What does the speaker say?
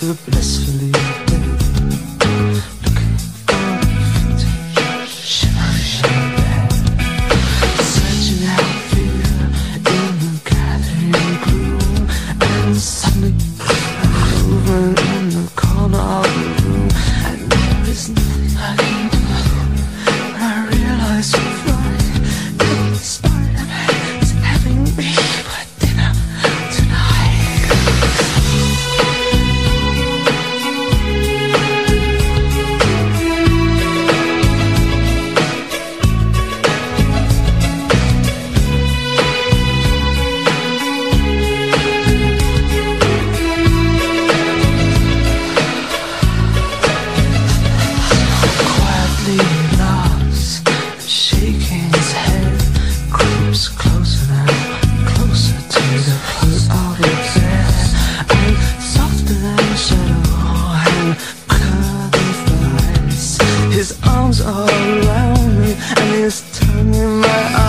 the blissfully. his arms all around me and his tongue in my eye.